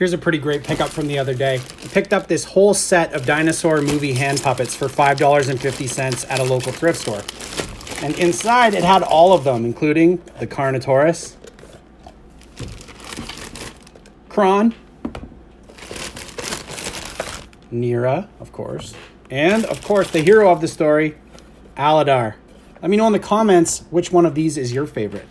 Here's a pretty great pickup from the other day. I picked up this whole set of dinosaur movie hand puppets for $5.50 at a local thrift store. And inside it had all of them, including the Carnotaurus, Kron, Neera, of course, and of course the hero of the story, Aladar. Let me know in the comments which one of these is your favorite.